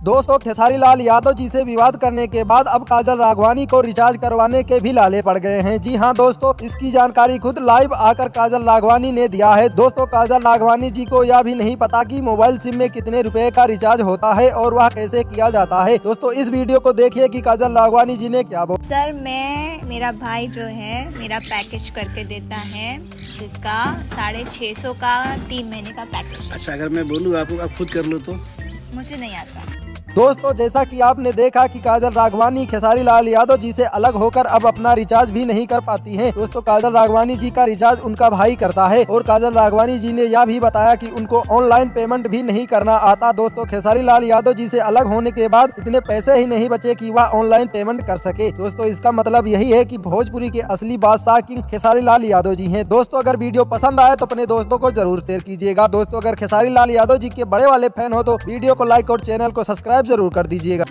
दोस्तों खेसारी लाल यादव जी से विवाद करने के बाद अब काजल राघवानी को रिचार्ज करवाने के भी लाले पड़ गए हैं। जी हाँ दोस्तों इसकी जानकारी खुद लाइव आकर काजल राघवानी ने दिया है। दोस्तों काजल राघवानी जी को यह भी नहीं पता कि मोबाइल सिम में कितने रुपए का रिचार्ज होता है और वह कैसे किया जाता है। दोस्तों इस वीडियो को देखिए की काजल राघवानी जी ने क्या बोला। सर मैं मेरा भाई जो है मेरा पैकेज करके देता है जिसका साढ़े छः सौ का तीन महीने का पैकेज अच्छा अगर मैं बोलूँ आपको आप खुद कर लो तो? मुझे नहीं आता। दोस्तों, जैसा कि आपने देखा कि काजल राघवानी, खेसारी लाल यादव जी से अलग होकर अब अपना रिचार्ज भी नहीं कर पाती हैं। दोस्तों, काजल राघवानी जी का रिचार्ज उनका भाई करता है और काजल राघवानी जी ने यह भी बताया कि उनको ऑनलाइन पेमेंट भी नहीं करना आता। दोस्तों, खेसारी लाल यादव जी से अलग होने के बाद इतने पैसे ही नहीं बचे की वह ऑनलाइन पेमेंट कर सके। दोस्तों, इसका मतलब यही है की भोजपुरी के असली बादशाह किंग खेसारी लाल यादव जी है। दोस्तों, अगर वीडियो पसंद आए तो अपने दोस्तों को ज़रूर शेयर कीजिएगा। दोस्तों, अगर खेसारी लाल यादव जी के बड़े वाले फ़ैन हो तो वीडियो को लाइक और चैनल को सब्सक्राइब ज़रूर कर दीजिएगा।